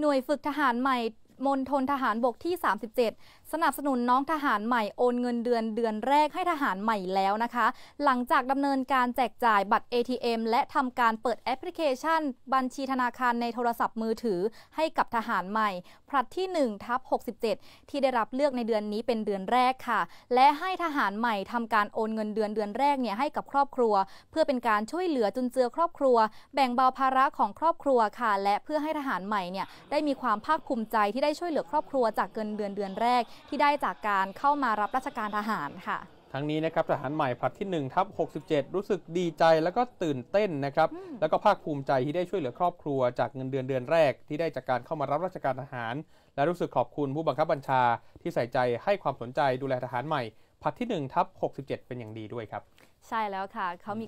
หน่วยฝึกทหารใหม่ มณฑลทหารบกที่ 37 สนับสนุนน้องทหารใหม่โอนเงินเดือนเดือนแรกให้ทหารใหม่แล้วนะคะ หลังจากดำเนินการแจกจ่ายบัตร ATM และทำการเปิดแอปพลิเคชัน บัญชีธนาคารในโทรศัพท์มือถือให้กับทหารใหม่ ผลัดที่1ทับ67 ที่ได้รับเลือกในเดือนนี้เป็นเดือนแรกค่ะ และให้ทหารใหม่ทำการโอนเงินเดือนเดือนแรกเนี่ยให้กับครอบครัว เพื่อเป็นการช่วยเหลือจุนเจือครอบครัว แบ่งเบาภาระของครอบครัวค่ะ และเพื่อให้ทหารใหม่เนี่ยได้มีความภาคภูมิใจที่ได้ช่วยเหลือครอบครัวจากเงินเดือนเดือนแรก ที่ได้จากการเข้ามารับราชการทหารค่ะทั้งนี้นะครับทหารใหม่ผลัดที่1ทับ67 รู้สึกดีใจแล้วก็ตื่นเต้นนะครับ แล้วก็ภาคภูมิใจที่ได้ช่วยเหลือครอบครัวจากเงินเดือนเดือนแรก ที่ได้จากการเข้ามารับราชการทหาร และรู้สึกขอบคุณผู้บังคับบัญชาที่ใส่ใจให้ความสนใจดูแลทหารใหม่ผลัดที่1ทับ67 เป็นอย่างดีด้วยครับ ใช่แล้วค่ะเขามี